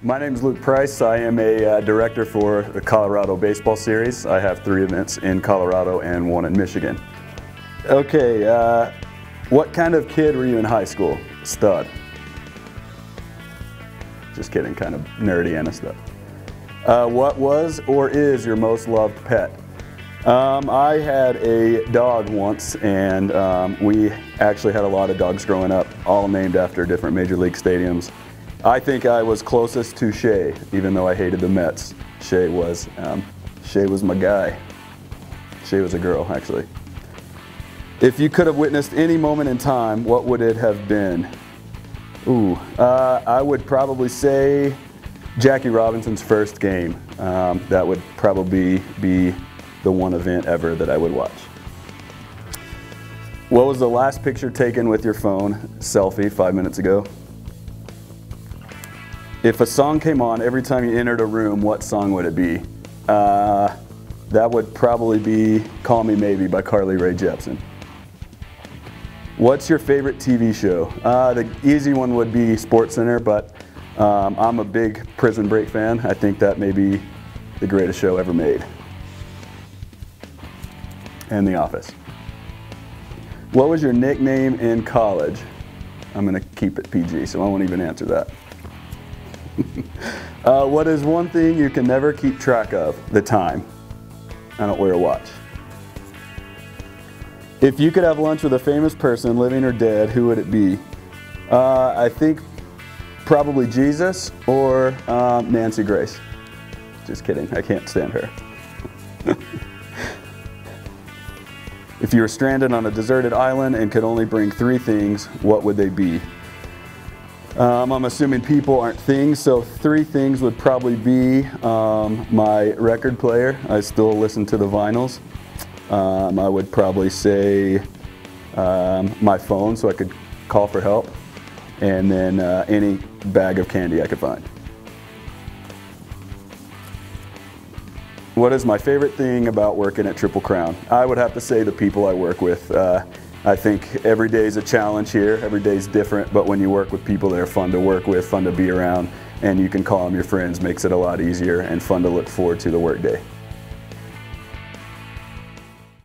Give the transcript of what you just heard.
My name is Luke Price. I am a uh, director for the Colorado Baseball Series. I have three events in Colorado and one in Michigan. Okay, uh, what kind of kid were you in high school? Stud. Just kidding, kind of nerdy and a stud. Uh, what was or is your most loved pet? Um, I had a dog once, and um, we actually had a lot of dogs growing up, all named after different major league stadiums. I think I was closest to Shea, even though I hated the Mets. Shea was, um, Shea was my guy. Shea was a girl, actually. If you could have witnessed any moment in time, what would it have been? Ooh, uh, I would probably say Jackie Robinson's first game. Um, that would probably be the one event ever that I would watch. What was the last picture taken with your phone, selfie, five minutes ago? If a song came on every time you entered a room, what song would it be? Uh, that would probably be Call Me Maybe by Carly Rae Jepsen. What's your favorite TV show? Uh, the easy one would be SportsCenter, but um, I'm a big Prison Break fan. I think that may be the greatest show ever made. And The Office. What was your nickname in college? I'm going to keep it PG, so I won't even answer that. Uh, what is one thing you can never keep track of? The time. I don't wear a watch. If you could have lunch with a famous person, living or dead, who would it be? Uh, I think probably Jesus or um, Nancy Grace. Just kidding, I can't stand her. if you were stranded on a deserted island and could only bring three things, what would they be? Um, I'm assuming people aren't things, so three things would probably be um, my record player. I still listen to the vinyls. Um, I would probably say um, my phone so I could call for help, and then uh, any bag of candy I could find. What is my favorite thing about working at Triple Crown? I would have to say the people I work with. Uh, I think every day is a challenge here. Every day is different, but when you work with people that are fun to work with, fun to be around, and you can call them your friends, makes it a lot easier and fun to look forward to the workday.